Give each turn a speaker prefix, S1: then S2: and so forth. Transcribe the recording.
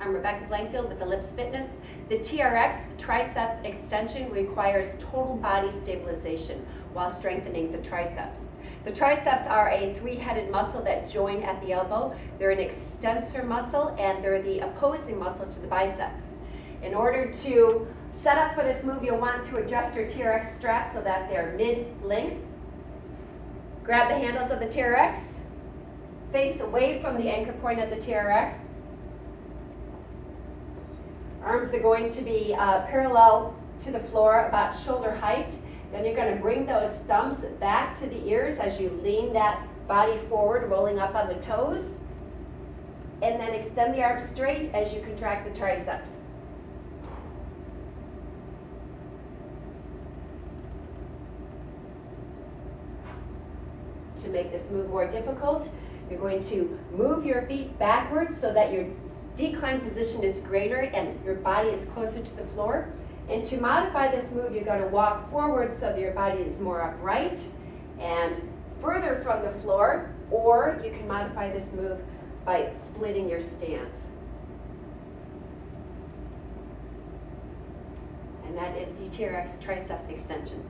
S1: I'm Rebecca Blankfield with Ellipse Fitness. The TRX tricep extension requires total body stabilization while strengthening the triceps. The triceps are a three-headed muscle that join at the elbow. They're an extensor muscle and they're the opposing muscle to the biceps. In order to set up for this move, you'll want to adjust your TRX straps so that they're mid-length. Grab the handles of the TRX, face away from the anchor point of the TRX. Arms are going to be uh, parallel to the floor, about shoulder height. Then you're going to bring those thumbs back to the ears as you lean that body forward, rolling up on the toes. And then extend the arms straight as you contract the triceps. To make this move more difficult, you're going to move your feet backwards so that your decline position is greater and your body is closer to the floor. And to modify this move, you're going to walk forward so that your body is more upright and further from the floor, or you can modify this move by splitting your stance. And that is the TRX tricep extension.